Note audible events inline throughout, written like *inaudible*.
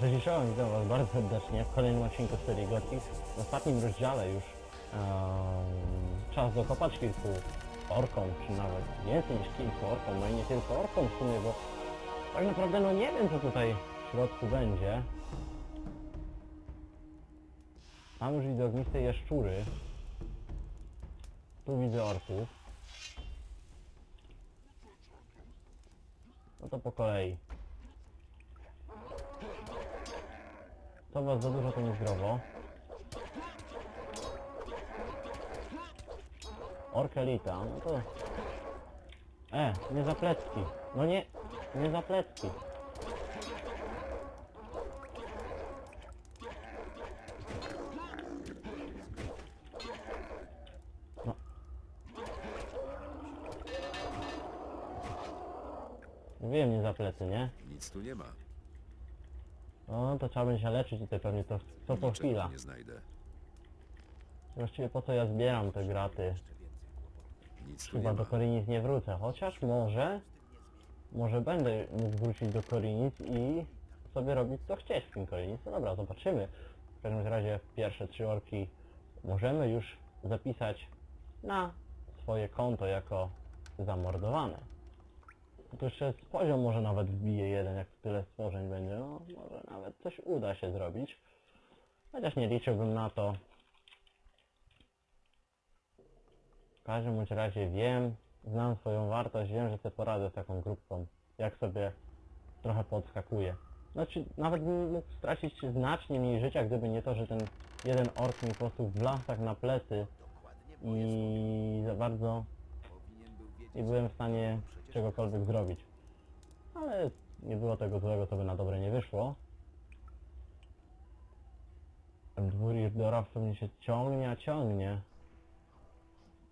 Cześć, witam was bardzo serdecznie w kolejnym odcinku serii Gothic. W ostatnim rozdziale już em, czas dokopać kilku orkom, czy nawet więcej niż kilku orkom, no i nie tylko orkom w sumie, bo tak naprawdę no nie wiem co tutaj w środku będzie. Tam już widzę ogniste jaszczury. Tu widzę orków. No to po kolei. Was za dużo to niezdrowo. Orkelita, no to... E, nie za plecki. No nie, nie za plecki. No. Wiem, nie za plecy, nie? Nic tu nie ma. No to trzeba będzie się leczyć i to pewnie to co po Niczego chwila. nie znajdę. Właściwie po co ja zbieram te graty? Nic tu Chyba do ma. Korinic nie wrócę, chociaż może... Może będę mógł wrócić do Korinic i sobie robić co chcieć w tym Korinic. No dobra, zobaczymy. W każdym razie pierwsze trzy orki możemy już zapisać na swoje konto jako zamordowane. To jeszcze z poziom może nawet wbije jeden, jak tyle stworzeń będzie. No, może nawet coś uda się zrobić. Chociaż nie liczyłbym na to. W każdym bądź razie wiem, znam swoją wartość, wiem, że sobie poradzę z taką grupką. Jak sobie trochę podskakuję. Znaczy, nawet bym mógł stracić znacznie mniej życia, gdyby nie to, że ten jeden ork mi po prostu wlazł tak na plecy i za bardzo nie byłem w stanie czegokolwiek zrobić. Ale nie było tego złego, co by na dobre nie wyszło. Dwór Irdora w sumie się ciągnie, a ciągnie.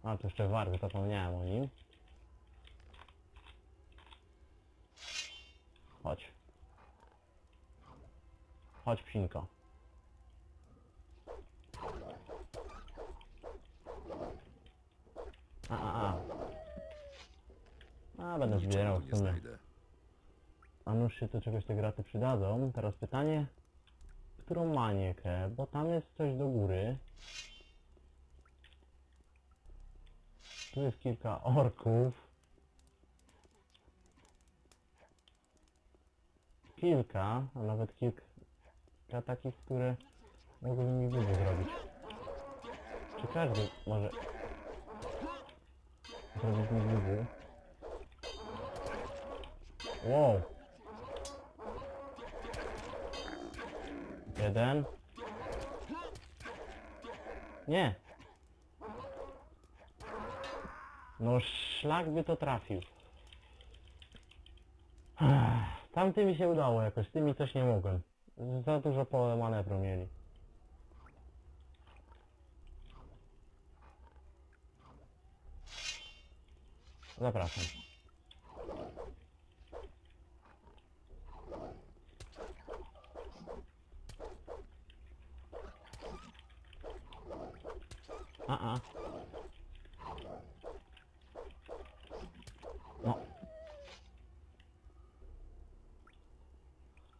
A, tu jeszcze warg, zapomniałem o nim. Chodź. Chodź, psinko. A, a, a. A, będę zbierał w nie sumie. znajdę. A nuż się tu czegoś te graty przydadzą. Teraz pytanie, którą maniekę, bo tam jest coś do góry. Tu jest kilka orków. Kilka, a nawet kilka takich, które mogłyby mi budę zrobić. Czy każdy może zrobić mi budę? Wow. Jeden. Nie. No szlak by to trafił. Tamty mi się udało jakoś, tymi coś nie mogłem. Za dużo pole manewru mieli. Zapraszam. A, a. No.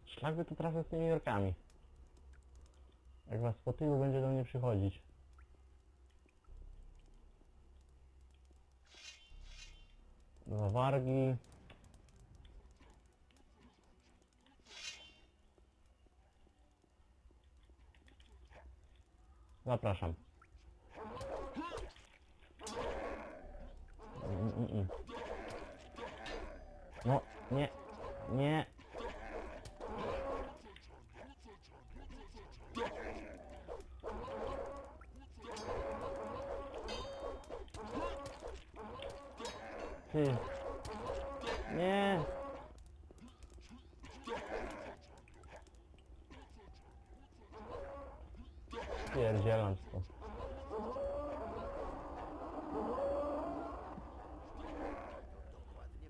Szlak by to trafił z tymi orkami. Jak was po tylu będzie do mnie przychodzić. Dwa wargi. Zapraszam. Mm, mm, mm. No, nie, nie. Ty. Nie. Pierdzielam stąd.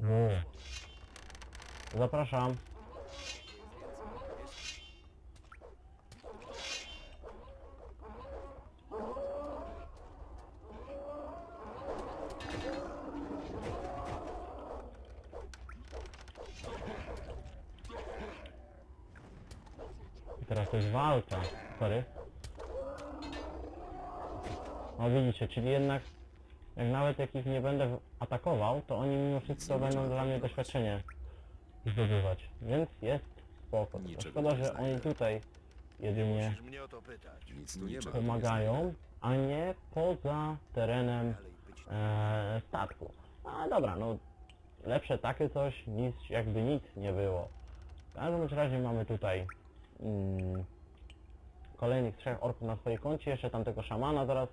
No. Zapraszam. I teraz to jest walka. Sorry. No widzicie, czyli jednak jak nawet jak ich nie będę atakował, to oni mimo wszystko będą dla mnie doświadczenie zdobywać. Więc jest spoko. Niczego Szkoda, nie że oni tutaj jedynie Musisz mnie o to pytać. Nic tu nie ma. pomagają, a nie poza terenem Dalej być e, statku. A dobra, no lepsze takie coś niż jakby nic nie było. W każdym bądź razie mamy tutaj mm, kolejnych trzech orków na swojej koncie, jeszcze tamtego szamana zaraz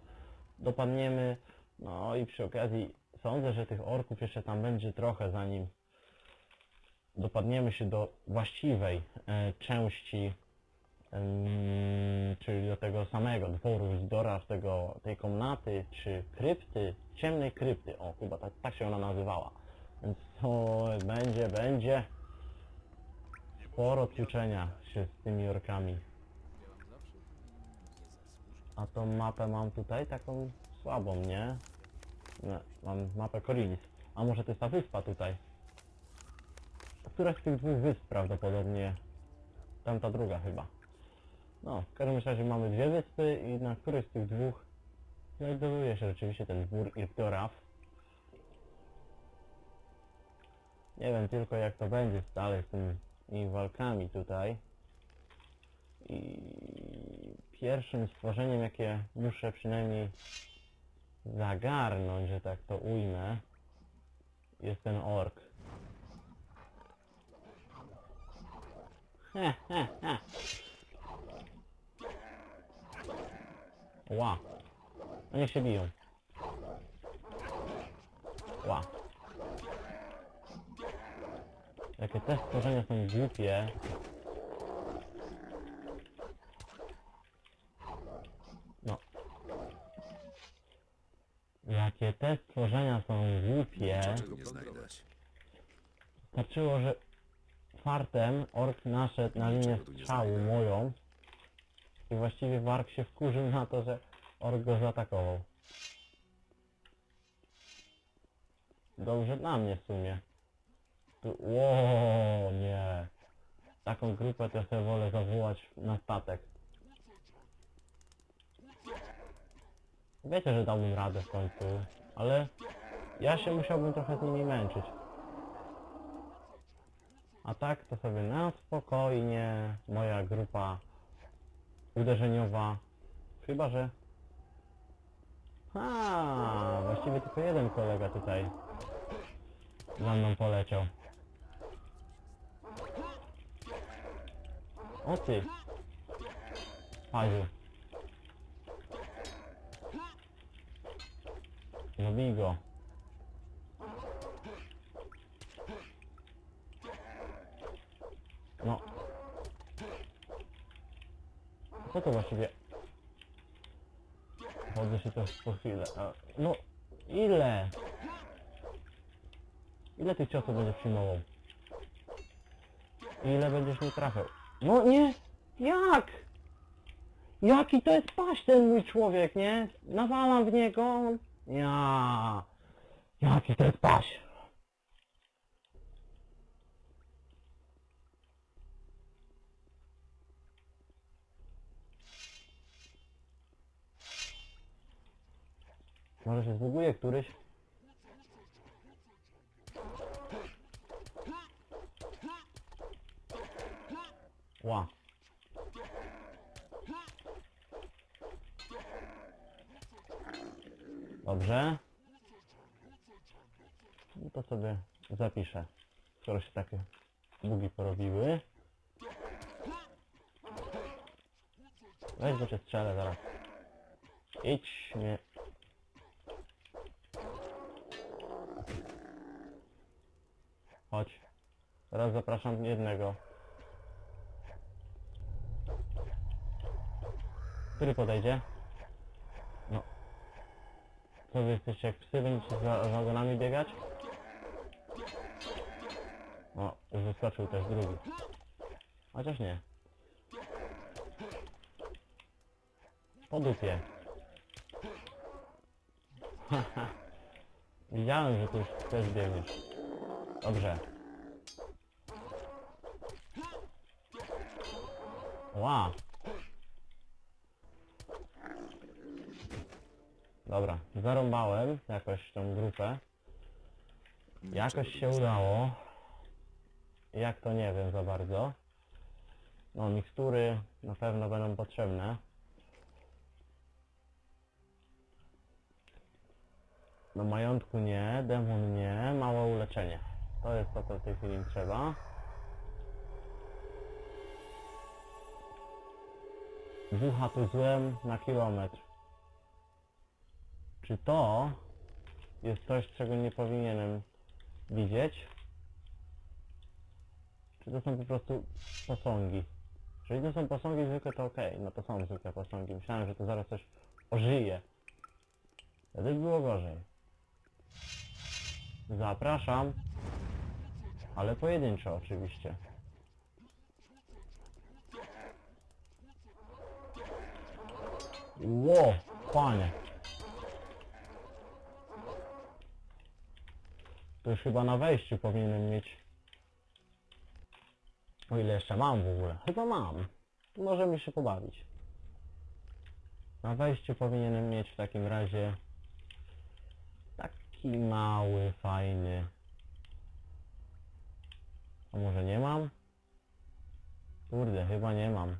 dopadniemy. No i przy okazji sądzę, że tych orków jeszcze tam będzie trochę zanim dopadniemy się do właściwej e, części Ym, czyli do tego samego dworu Izdora, z tego, tej komnaty, czy krypty, ciemnej krypty, o chyba tak, tak się ona nazywała. Więc to będzie, będzie sporo tłuczenia się z tymi orkami. A tą mapę mam tutaj taką słabą, nie? Nie, mam mapę Korinis. A może to jest ta wyspa tutaj? Któraś z tych dwóch wysp prawdopodobnie. Tamta druga chyba. No, w każdym razie mamy dwie wyspy i na której z tych dwóch znajduje się rzeczywiście ten dwór Irktoraf. Nie wiem tylko jak to będzie dalej z tymi walkami tutaj. I pierwszym stworzeniem jakie muszę przynajmniej zagarnąć, że tak to ujmę, jest ten ork. He, he, he. Ła. No niech się biją. Ła. Jakie te stworzenia są głupie. No. Jakie te stworzenia są głupie. Znaczyło, że fartem ork naszedł na linię Niczego tu nie strzału znajdę. moją i właściwie Wark się wkurzył na to, że ork go zaatakował. Dobrze dla mnie w sumie. Tu, ło, nie. Taką grupę to sobie wolę zawołać na statek. Wiecie, że dałbym radę w końcu, ale ja się musiałbym trochę z nimi męczyć. A tak to sobie na spokojnie moja grupa uderzeniowa. Chyba, że... A, właściwie tylko jeden kolega tutaj za mną poleciał. O ty! Paziu. No bij go. No. Co to właściwie? Chodzę się też po chwilę. No, ile? Ile tych ciosów będziesz przyjmował? Ile będziesz mi trafiał? No nie! Jak? Jaki to jest paść ten mój człowiek, nie? Nawalam w niego. Ja. Jaki to jest paść? Może się zbuguje któryś? Ła. Dobrze. No to sobie zapiszę, skoro się takie bugi porobiły. Weź, bo cię strzelę zaraz. Idź mnie Chodź. Teraz zapraszam jednego. Który podejdzie? No. Co wy jesteście jak psy? Będziecie za wagonami biegać? O, już wyskoczył też drugi. Chociaż nie. Po dupie. *laughs* Widziałem, że tu już też biegniesz. Dobrze. Ła! Dobra, zarąbałem jakoś tą grupę. Jakoś się udało. Jak to nie wiem za bardzo. No, mikstury na pewno będą potrzebne. No majątku nie, demon nie, małe uleczenie. To jest to, co w tej chwili trzeba. Bucha tu złem na kilometr. Czy to jest coś, czego nie powinienem widzieć? Czy to są po prostu posągi? Jeżeli to są posągi zwykłe, to okej, no to są zwykłe posągi. Myślałem, że to zaraz coś ożyje. Wtedy było gorzej. Zapraszam. Ale pojedynczo oczywiście. Ło, panie. To już chyba na wejściu powinienem mieć. O ile jeszcze mam w ogóle. Chyba mam. Możemy się pobawić. Na wejściu powinienem mieć w takim razie taki mały, fajny. A może nie mam? Kurde, chyba nie mam.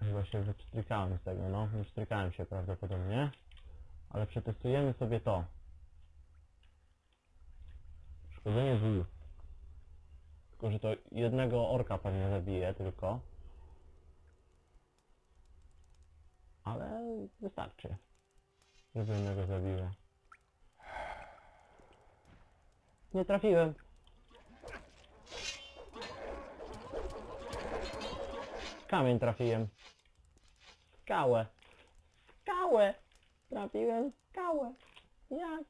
Chyba się wypstrykałem z tego, no. Wypstrykałem się prawdopodobnie. Ale przetestujemy sobie to. Szkodzenie złu. Tylko, że to jednego orka pewnie zabije tylko. Ale wystarczy. Żeby jednego zabiło. Nie trafiłem. Kamień trafiłem. Skałę. Skałę. Trafiłem skałę. Jak?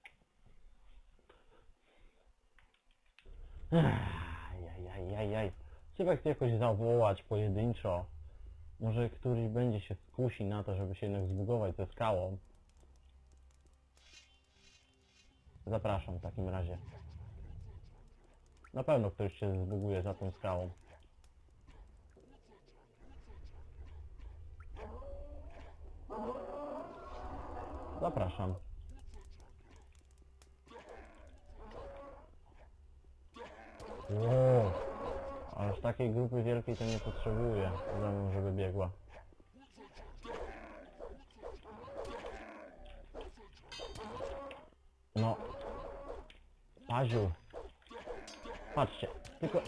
Ajajajajaj. Trzeba chcę jakoś zawołać pojedynczo. Może któryś będzie się skusi na to, żeby się jednak zbugować ze skałą. Zapraszam w takim razie. Na pewno ktoś się zbuguje za tą skałą. Zapraszam. Wow. Aż takiej grupy wielkiej to nie potrzebuję za mną, żeby biegła. No. Paziu. Patrzcie. Tylko...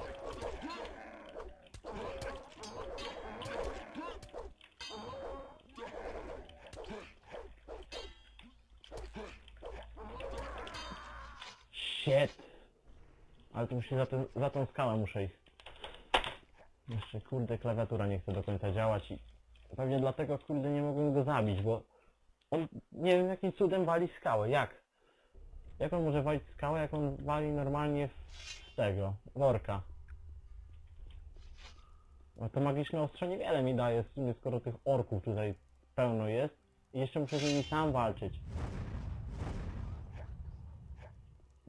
Shit. Ale to musi za, ten, za tą skałę muszę iść. Jeszcze kurde klawiatura nie chce do końca działać i pewnie dlatego kurde nie mogłem go zabić, bo on nie wiem jakim cudem wali skałę. Jak? Jak on może walić skałę, jak on wali normalnie w tego, worka? No to magiczne ostrze niewiele mi daje, w sumie skoro tych orków tutaj pełno jest i jeszcze muszę z nimi sam walczyć.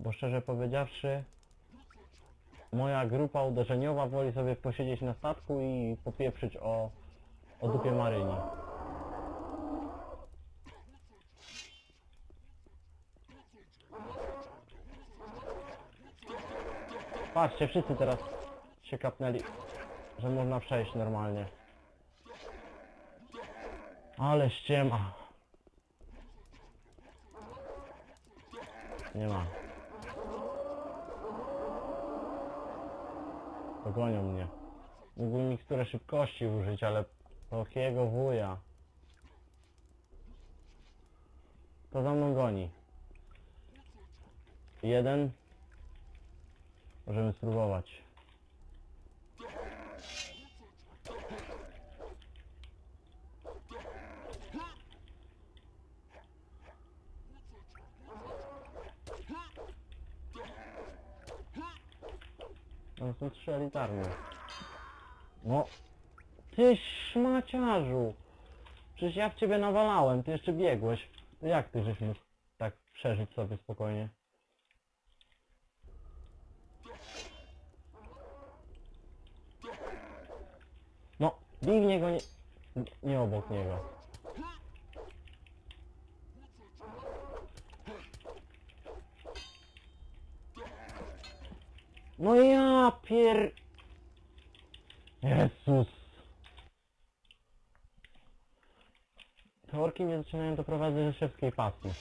Bo szczerze powiedziawszy, moja grupa uderzeniowa woli sobie posiedzieć na statku i popieprzyć o, o dupie Maryni. Patrzcie, wszyscy teraz się kapnęli, że można przejść normalnie. Ale ściema. Nie ma. Pogonią mnie. Mógłbym miksturę szybkości użyć, ale to jakiego wuja. To za mną goni. Jeden. Możemy spróbować. Trzy elitarne. No. Ty szmaciarzu! Przecież ja w ciebie nawalałem, ty jeszcze biegłeś. To Jak ty żeś mógł tak przeżyć sobie spokojnie? No, bij w niego, nie, nie obok niego. No ja pier... Jezus. Te orki mnie zaczynają doprowadzać do szewskiej pasji.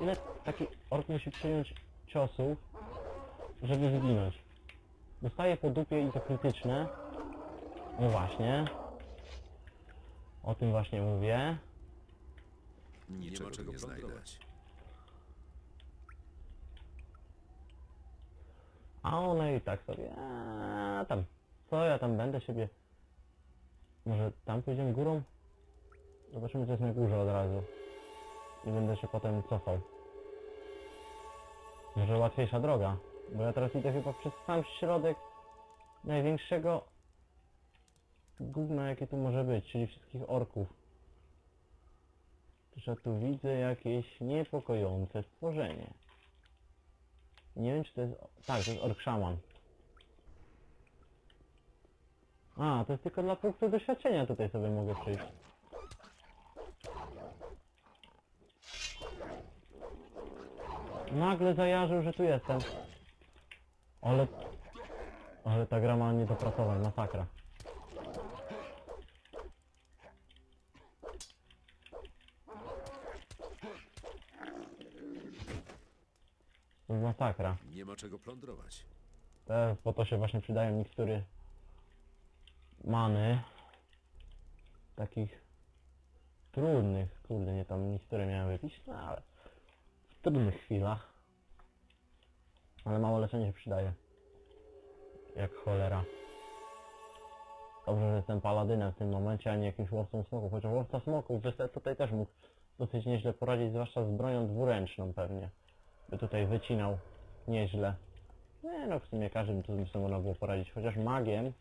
Ile taki ork musi przyjąć ciosów, żeby zginąć? Dostaje po dupie i to krytyczne. No właśnie. O tym właśnie mówię. Niczego czego nie znajdę. A one i tak sobie, a tam, co ja tam będę siebie... Może tam pójdziemy górą? Zobaczymy co jest na górze od razu. I będę się potem cofał. Może łatwiejsza droga, bo ja teraz idę chyba przez sam środek największego gówna jakie tu może być, czyli wszystkich orków. Że tu widzę jakieś niepokojące stworzenie. Nie wiem czy to jest... Tak, to jest ork szaman. A, to jest tylko dla punktu doświadczenia tutaj sobie mogę przyjść. Nagle zajarzył, że tu jestem. Ale... Ale ta gra ma niedopracowań, masakra. Masakra. Nie ma czego plądrować. Te, po to się właśnie przydają mikstury many. Takich trudnych, kurde, nie tam mikstury miałem wypić, no ale w trudnych chwilach. Ale mało leczenie się przydaje. Jak cholera. Dobrze, że jestem paladynem w tym momencie, a nie jakimś łowcą smoków. Chociaż łowca smoków sobie tutaj też mógł dosyć nieźle poradzić, zwłaszcza z bronią dwuręczną pewnie. By tutaj wycinał nieźle. Nie no, w sumie każdym tu by sobie można było poradzić, chociaż magiem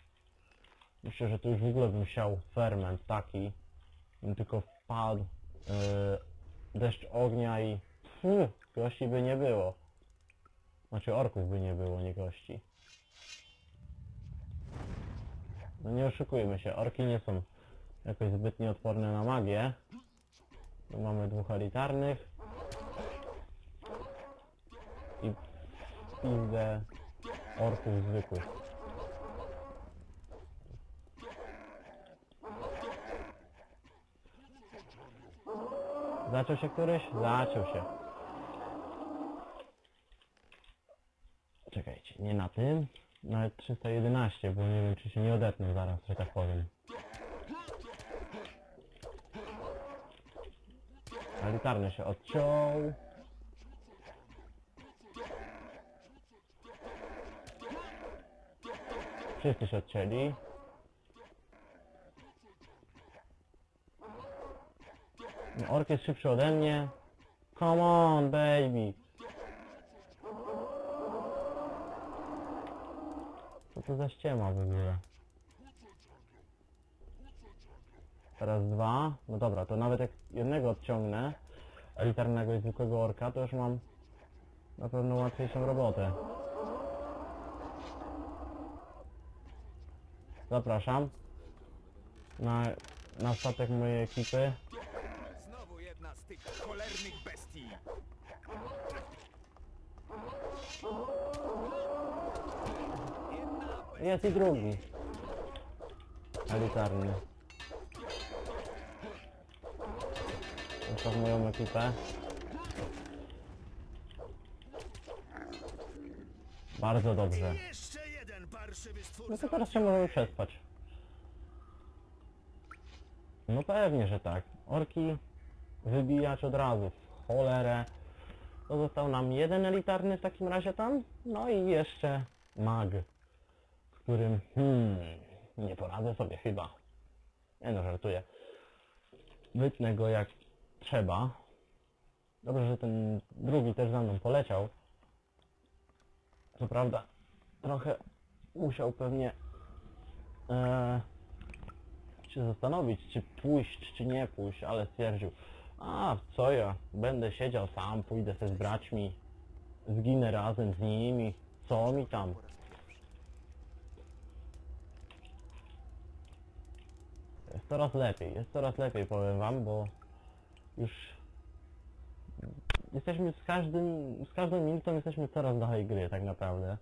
myślę, że tu już w ogóle bym siał ferment taki, bym tylko wpadł yy, deszcz ognia i pfu, gości by nie było. Znaczy orków by nie było, nie gości. No nie oszukujmy się, orki nie są jakoś zbytnio odporne na magię. Tu mamy dwóch elitarnych. I pizdę orków zwykłych. Zaczął się któryś? Zaczął się. Czekajcie, nie na tym. Nawet 311, bo nie wiem czy się nie odetnę zaraz, że tak powiem. Elitarny się odciął. Wszyscy się odcięli. No, Ork jest szybszy ode mnie. Come on, baby. Co to za ściema w ogóle? Teraz dwa. No dobra, to nawet jak jednego odciągnę, elitarnego i zwykłego orka, to już mam na pewno łatwiejszą robotę. Zapraszam na, na statek mojej ekipy. Znowu jedna z tych cholernych bestii. Jest i drugi. Elitarny. Zostaw moją ekipę. Bardzo dobrze. Jeszcze jeden parszywy stwór. No to teraz się możemy przespać. No pewnie, że tak. Orki wybijać od razu. Cholerę. To został nam jeden elitarny w takim razie tam. No i jeszcze mag. Z którym... Hmm... Nie poradzę sobie chyba. Nie no, żartuję. Wytnę go jak trzeba. Dobrze, że ten drugi też za mną poleciał. Co prawda, trochę musiał pewnie e, się zastanowić, czy pójść, czy nie pójść, ale stwierdził, a co ja, będę siedział sam, pójdę se z braćmi, zginę razem z nimi, co mi tam. Jest coraz lepiej, jest coraz lepiej powiem wam, bo już jesteśmy z każdym, z każdą minutą jesteśmy coraz dalej gry tak naprawdę.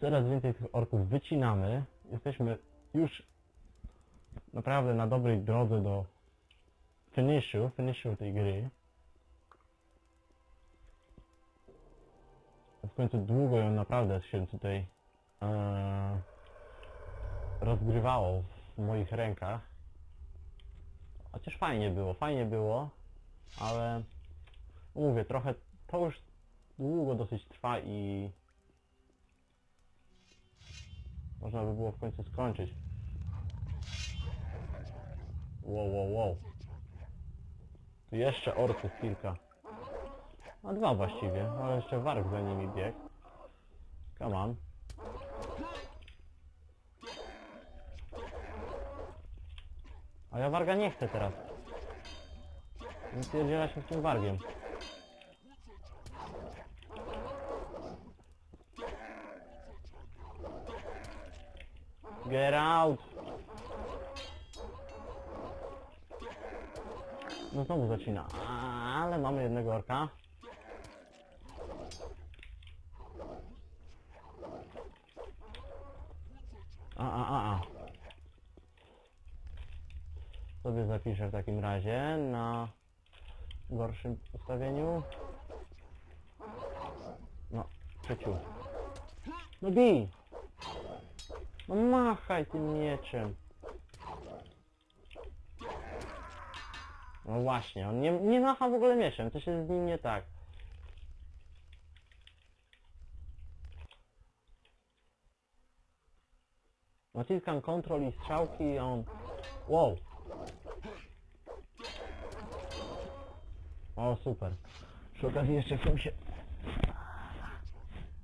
Coraz więcej tych orków wycinamy, jesteśmy już naprawdę na dobrej drodze do finishu, finishu tej gry. W końcu długo ją naprawdę się tutaj e, rozgrywało w moich rękach. Chociaż fajnie było, fajnie było, ale mówię, trochę to już długo dosyć trwa i można by było w końcu skończyć. Wow, wow, wow. Tu jeszcze orków kilka. A dwa właściwie, ale jeszcze warg za nimi biegł. Come on. A ja warga nie chcę teraz. Nie pierdziela się z tym wargiem. Get out! No znowu zacina. Ale mamy jednego orka. A, a, a, a. Sobie zapiszę w takim razie na gorszym ustawieniu. No, przeciu. No bij! No machaj tym mieczem. No właśnie, on nie, nie macha w ogóle mieczem, coś jest z nim nie tak. Naciskam kontrol i strzałki i on... Wow! O, super. Przy okazji jeszcze chcę się...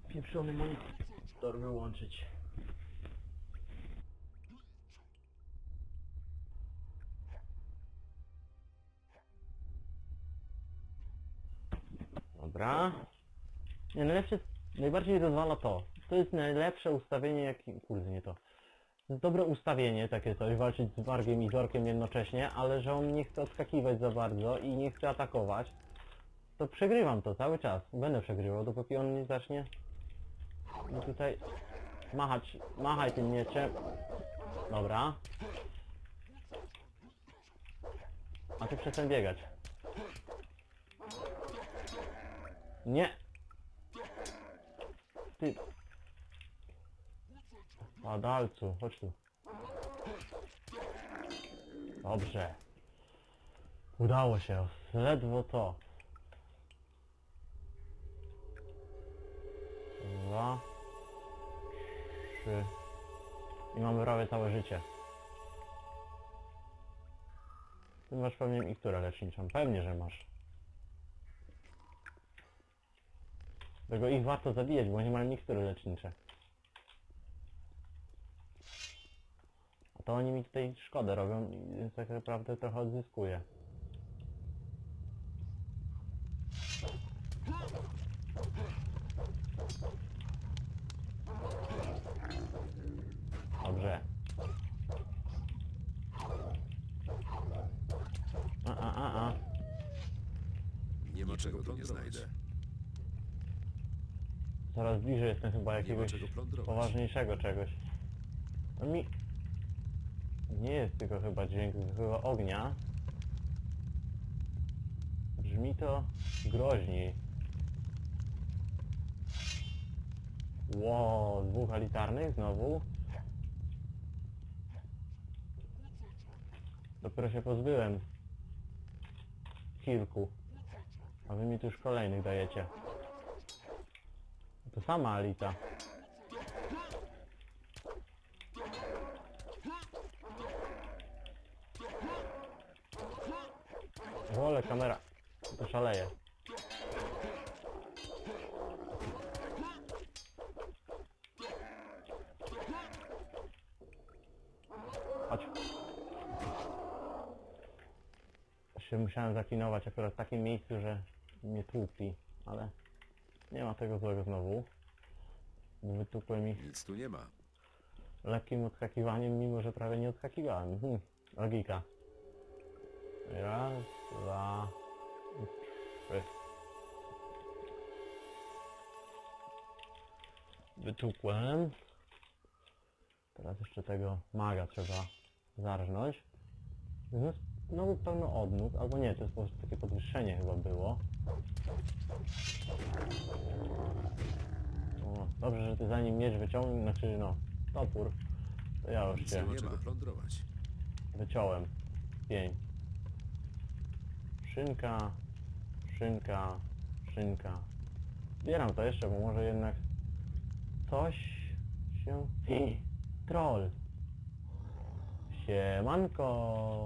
Pieprzony monitor wyłączyć. Dobra. Nie, najlepsze, najbardziej rozwala to. To jest najlepsze ustawienie, jakie... Kurde, nie to. To jest dobre ustawienie takie coś, walczyć z wargiem i z orkiem jednocześnie, ale że on nie chce odskakiwać za bardzo i nie chce atakować, to przegrywam to cały czas. Będę przegrywał, dopóki on nie zacznie no tutaj machać, machaj tym mieczem. Dobra. A ty przestań biegać. Nie! Ty... Padalcu, chodź tu. Dobrze. Udało się, ledwo to. Dwa. Trzy. I mamy prawie całe życie. Ty masz pewnie mikturę leczniczą. Pewnie, że masz. Tego ich warto zabijać, bo oni mają mikstury lecznicze. A to oni mi tutaj szkodę robią i tak naprawdę trochę odzyskuję. Dobrze. A, a, a, a. Nie ma czego tu nie znajdę. Coraz bliżej jestem chyba jakiegoś czego plądrować. poważniejszego czegoś. No mi... Nie jest tylko chyba dźwięk, chyba ognia. Brzmi to groźniej. Ło, dwóch elitarnych znowu. Dopiero się pozbyłem kilku. A wy mi tu już kolejnych dajecie. To sama Alita. Wolę kamera. To szaleje. Chodź. Musiałem zaklinować akurat w takim miejscu, że mnie tłupi, ale nie ma tego złego znowu. Bo Wytupły mi Nic tu nie ma. lekkim odhakiwaniem, mimo że prawie nie odhakiwałem. Hmm, logika. Raz, dwa, trzy. Wytukłem. Teraz jeszcze tego maga trzeba zarżnąć. Znowu- Znowu pełno odnóg, albo nie, to jest po prostu takie podwyższenie chyba było. O, dobrze, że ty zanim miecz wyciągnął, znaczy no, topór, to ja już Nic nie ma czego plądrować. wyciąłem. Pięć. Szynka, szynka, szynka. Zbieram to jeszcze, bo może jednak coś się... Hi, *clears throat* troll! Siemanko!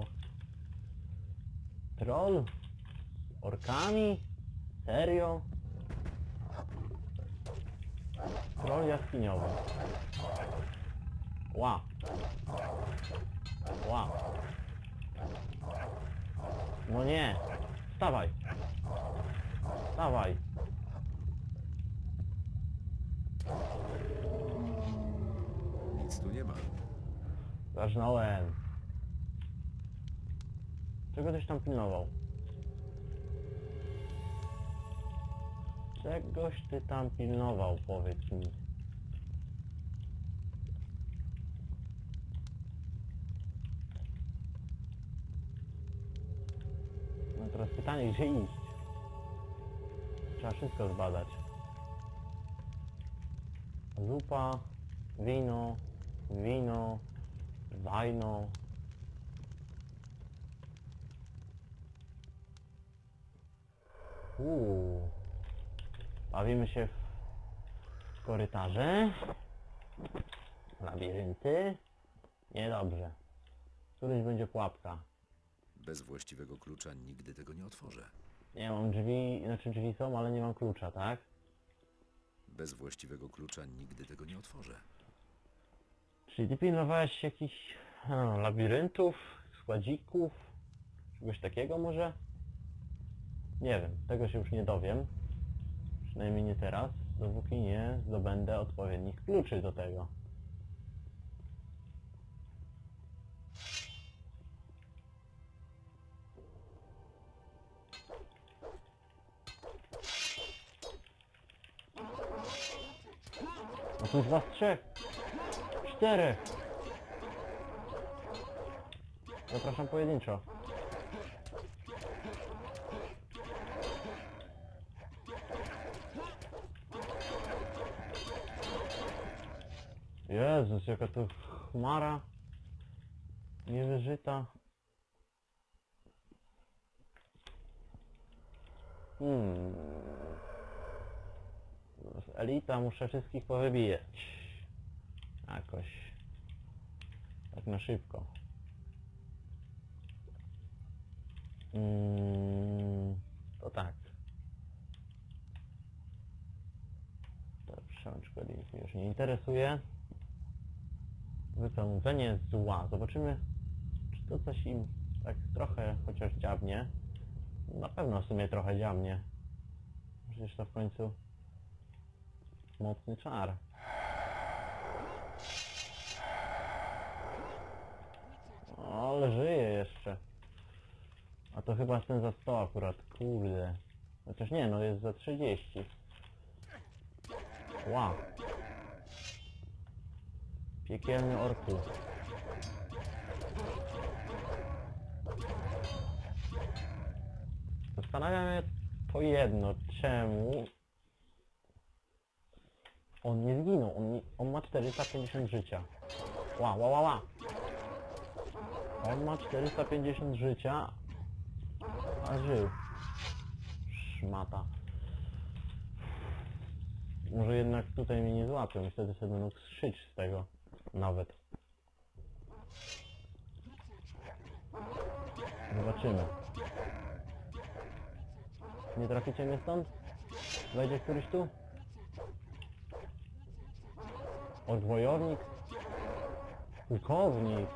Troll? Z orkami? Serio? Troll jaskiniowy. Ła! Ła! No nie! Wstawaj! Wstawaj! Nic tu nie ma. Zażnąłem. Czego tyś tam pilnował? Czegoś ty tam pilnował, powiedz mi. No teraz pytanie, gdzie iść? Trzeba wszystko zbadać. Zupa, wino, wino, wajno. Uuu. Bawimy się w korytarze. Labirynty. Niedobrze. Któryś będzie pułapka. Bez właściwego klucza nigdy tego nie otworzę. Nie mam drzwi, znaczy drzwi są, ale nie mam klucza, tak? Bez właściwego klucza nigdy tego nie otworzę. Czyli ty pilnowałeś jakichś a, labiryntów, składzików, czegoś takiego może? Nie wiem, tego się już nie dowiem. Przynajmniej nie teraz, dopóki nie zdobędę odpowiednich kluczy do tego. Jest was trzech! Czterech! Zapraszam pojedynczo. Jezus, jaka to chmara niewyżyta. Hmm. Elita, muszę wszystkich powybijać. Jakoś. Tak na szybko. Mm, to tak. To mnie już nie interesuje. Wypełnienie zła. Zobaczymy, czy to coś im tak trochę chociaż dziabnie. Na pewno w sumie trochę dziabnie. Przecież to w końcu mocny czar. Ale żyje jeszcze. A to chyba ten za 100 akurat, kurde. Chociaż nie, no jest za 30. Wow. Piekielny orku. Zastanawiam się to jedno, czemu on nie zginął, on, nie, on ma 450 życia. Ła, ła, ła, ła. On ma 450 życia, a żył. Szmata. Może jednak tutaj mnie nie złapią i wtedy sobie będą szyć z tego nawet. Zobaczymy. Nie traficie mnie stąd? Wejdzie któryś tu? Odwojownik? Pułkownik?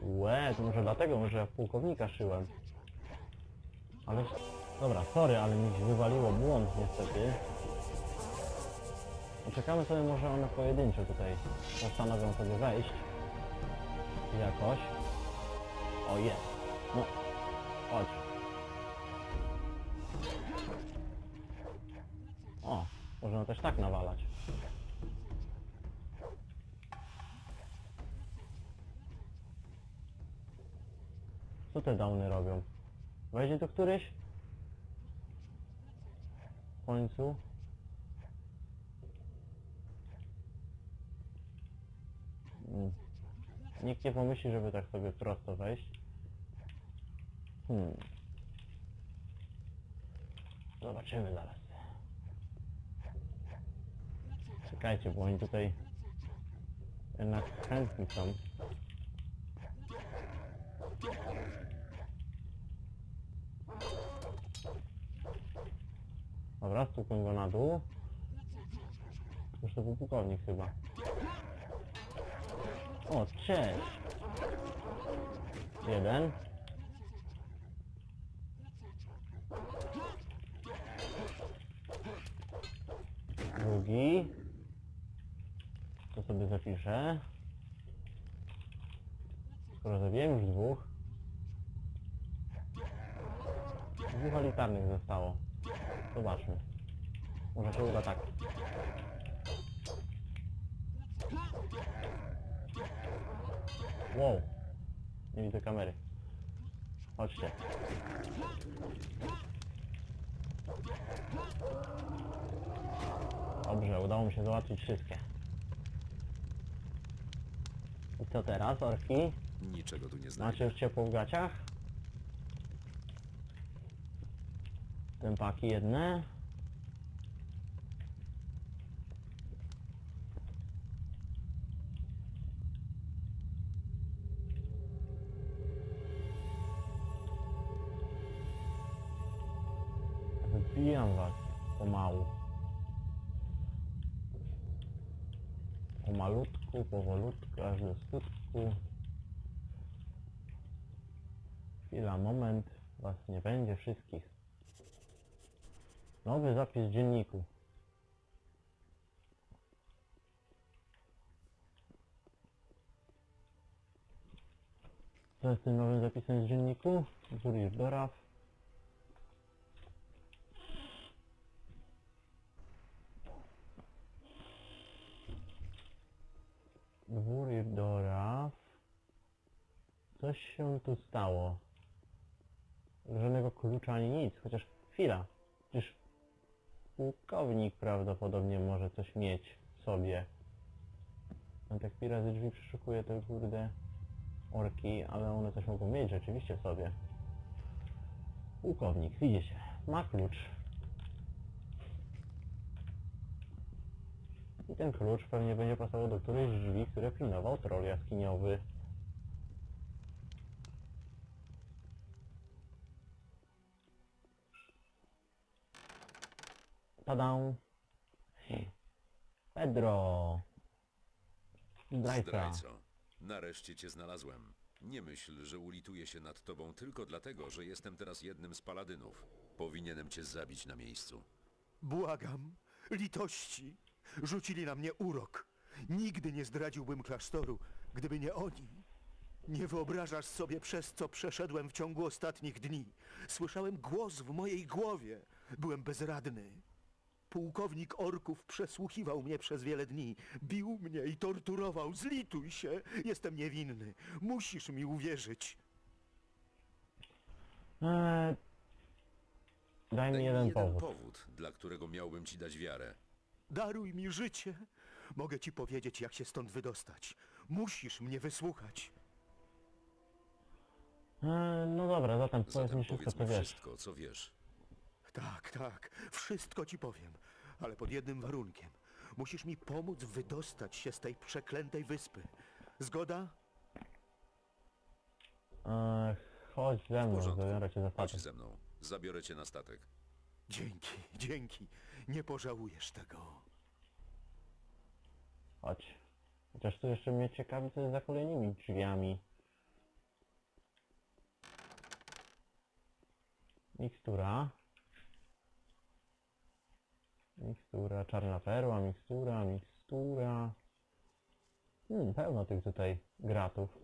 Łe, to może dlatego, w pułkownika szyłem. Ale... Dobra, sorry, ale mi wywaliło błąd niestety. Poczekamy sobie może one pojedynczo tutaj. Postanowią sobie wejść. Jakoś. O jest. No. Chodź. O, można też tak nawalać. Co te downy robią? Wejdzie tu któryś? W końcu? Nikt nie pomyśli, żeby tak sobie prosto wejść. Hmm. Zobaczymy zaraz. Czekajcie, bo oni tutaj jednak chętni są. Dobra, stukłem go na dół. Już to był pułkownik chyba. O, cześć! Jeden. Drugi. To sobie zapiszę. Skoro zabiłem już dwóch. Dwóch elitarnych zostało. Zobaczmy. Może się uda tak. Wow. Nie widzę kamery. Chodźcie. Dobrze, udało mi się załatwić wszystkie. I co teraz, orki? Niczego tu nie znajdę. Macie już ciepło w gaciach? Tępaki jedne. Do skutku. Chwila, moment, was nie będzie wszystkich. Nowy zapis w dzienniku. Co jest tym nowym zapisem z dzienniku? Zurir Doraw. Zurir Doraw. Coś się tu stało. Żadnego klucza ani nic, chociaż chwila. Przecież pułkownik prawdopodobnie może coś mieć w sobie. On tak pi drzwi przeszukuje te kurde orki, ale one coś mogą mieć rzeczywiście w sobie. Pułkownik, widzicie, ma klucz. I ten klucz pewnie będzie pasował do którejś z drzwi, które pilnował troll jaskiniowy. Tadam! Pedro! Zdrajca. Zdrajco, nareszcie cię znalazłem. Nie myśl, że ulituję się nad tobą tylko dlatego, że jestem teraz jednym z paladynów. Powinienem cię zabić na miejscu. Błagam, litości. Rzucili na mnie urok. Nigdy nie zdradziłbym klasztoru, gdyby nie oni. Nie wyobrażasz sobie, przez co przeszedłem w ciągu ostatnich dni. Słyszałem głos w mojej głowie. Byłem bezradny. Pułkownik orków przesłuchiwał mnie przez wiele dni. Bił mnie i torturował. Zlituj się. Jestem niewinny. Musisz mi uwierzyć. Eee, daj mi Daj jeden mi jeden powód. powód, dla którego miałbym ci dać wiarę. Daruj mi życie. Mogę ci powiedzieć, jak się stąd wydostać. Musisz mnie wysłuchać. Eee, no dobra, zatem powiedz Zatem mi wszystko powiedz co mi wiesz. wszystko, co wiesz. Tak, tak. Wszystko ci powiem. Ale pod jednym warunkiem. Musisz mi pomóc wydostać się z tej przeklętej wyspy. Zgoda? Eee, chodź ze W mną, porządku. zabiorę cię za Chodź ze mną. Zabiorę cię na statek. Dzięki, dzięki. Nie pożałujesz tego. Chodź. Chociaż tu jeszcze mnie ciekawi co jest za kolejnymi drzwiami. Mikstura. Mikstura, czarna perła, mikstura, mikstura. Hmm, pełno tych tutaj gratów.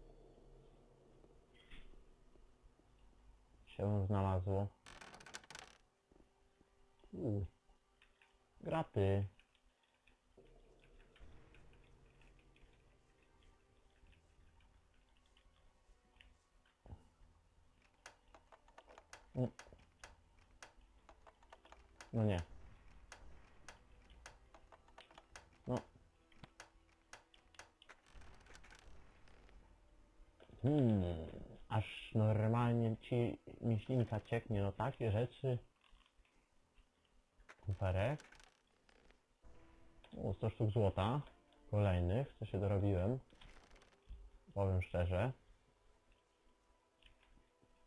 Się znalazło. U. Graty. No nie. No. Hmm, aż normalnie ci myślinka cieknie, no takie rzeczy. Kuperek. O, 100 sztuk złota. Kolejnych, co się dorobiłem. Powiem szczerze.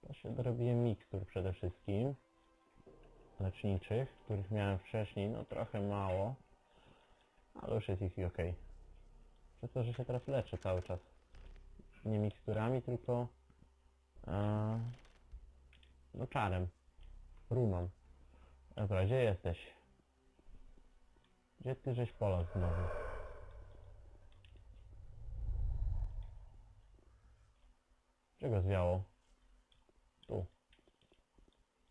To się dorobiłem mikstur przede wszystkim. Leczniczych, których miałem wcześniej, no trochę mało. Ale już jest ich ok. Przez to, że się teraz leczę cały czas. Nie miksturami, tylko e, no czarem. Runą. Dobra, gdzie jesteś? Gdzie ty żeś pola znowu? Czego zwiało? Tu.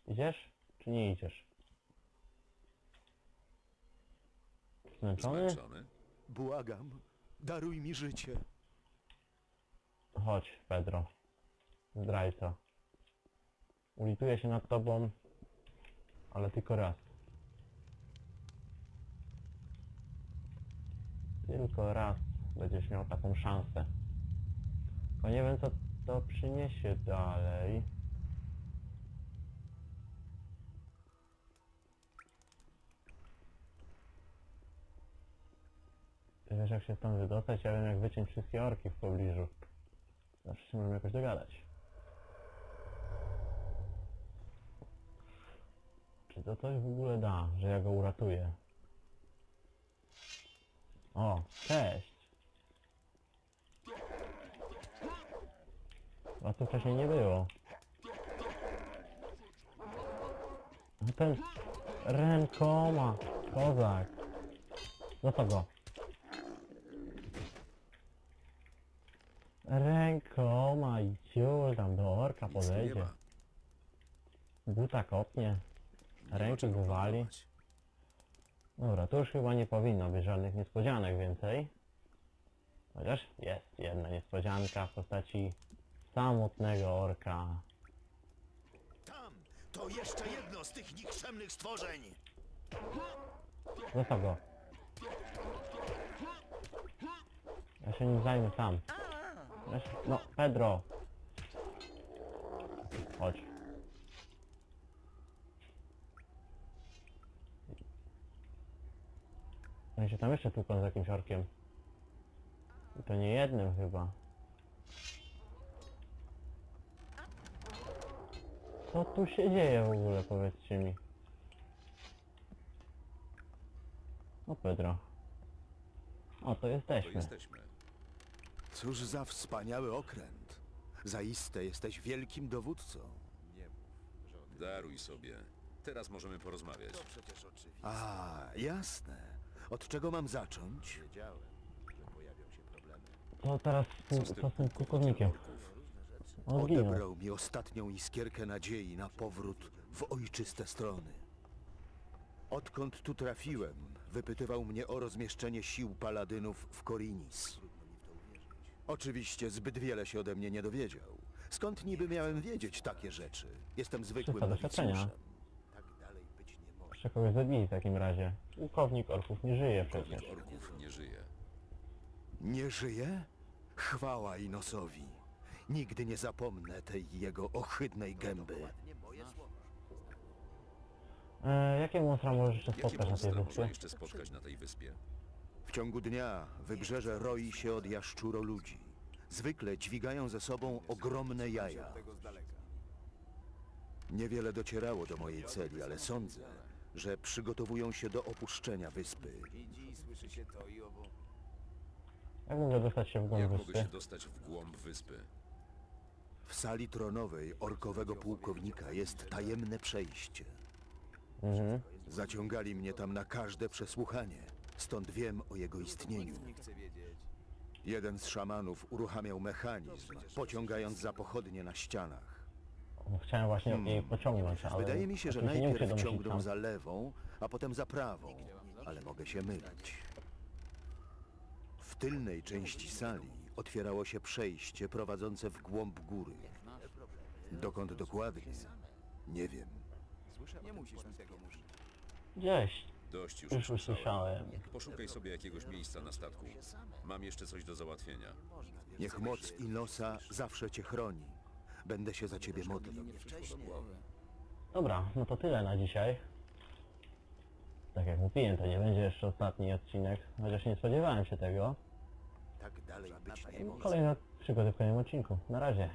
Idziesz? Czy nie idziesz? Zmęczony? Zmęczony? Błagam, daruj mi życie. Chodź, Pedro. Zdrajca. Ulituję się nad tobą, ale tylko raz. Tylko raz będziesz miał taką szansę. Tylko nie wiem, co to przyniesie dalej. Ty wiesz, jak się stąd wydostać, ja wiem, jak wyciąć wszystkie orki w pobliżu. Zawsze się możemy jakoś dogadać. Czy to coś w ogóle da, że ja go uratuję? O, cześć! A tu wcześniej nie było. No ten rękoma, kozak. No to go. Rękoma i ciul tam do orka podejdzie. Buta kopnie. Czego wywali. Dobra, tu już chyba nie powinno być żadnych niespodzianek więcej. Chociaż jest jedna niespodzianka w postaci samotnego orka. Tam! To jeszcze jedno z tych nikczemnych stworzeń! Zostaw go. Ja się nim zajmę sam. Ja się... No, Pedro. Chodź. Oni się tam jeszcze tłuką z jakimś orkiem. I to nie jednym chyba. Co tu się dzieje w ogóle, powiedzcie mi. O Pedro. O, to To jesteśmy. jesteśmy. Cóż za wspaniały okręt. Zaiste jesteś wielkim dowódcą. Daruj sobie. Teraz możemy porozmawiać. A, jasne. Od czego mam zacząć? To teraz Co z co z tym tym pułkownikiem? On zginął. Odebrał mi ostatnią iskierkę nadziei na powrót w ojczyste strony. Odkąd tu trafiłem, wypytywał mnie o rozmieszczenie sił paladynów w Korinis. Oczywiście zbyt wiele się ode mnie nie dowiedział. Skąd niby miałem wiedzieć takie rzeczy? Jestem zwykłym doświadczenia. nowicjuszem. Tak dalej być nie może. Jeszcze kogoś zabili w takim razie. Pułkownik orków nie żyje przecież. orków nie żyje. Nie żyje? Chwała Inosowi. Nigdy nie zapomnę tej jego ohydnej gęby. E, jakie monstra możesz jeszcze Jakie spotkać na tej monstra wyspie? jeszcze spotkać na tej wyspie? W ciągu dnia wybrzeże roi się od jaszczuro ludzi. Zwykle dźwigają ze sobą ogromne jaja. Niewiele docierało do mojej celi, ale sądzę, że przygotowują się do opuszczenia wyspy. Jak mogę dostać się w głąb Jak mogę się wyspy? dostać w głąb wyspy? W sali tronowej orkowego pułkownika jest tajemne przejście. Mhm. Zaciągali mnie tam na każde przesłuchanie, stąd wiem o jego istnieniu. Jeden z szamanów uruchamiał mechanizm, pociągając za pochodnie na ścianach. Chciałem właśnie jej pociągnąć, ale... Wydaje mi się, że nie najpierw domyślić ciągną sam. za lewą, a potem za prawą, ale mogę się mylić. W tylnej części sali otwierało się przejście prowadzące w głąb góry. Dokąd dokładnie? Nie wiem. Gdzieś Dość już już usłyszałem. usłyszałem. Poszukaj sobie jakiegoś miejsca na statku. Mam jeszcze coś do załatwienia. Niech moc Inosa zawsze cię chroni. Będę się za ciebie modlił. Dobra, no to tyle na dzisiaj. Tak jak mówiłem, to nie będzie jeszcze ostatni odcinek, chociaż nie spodziewałem się tego. Tak dalej być nie może. Kolejne przygody w kolejnym odcinku. Na razie.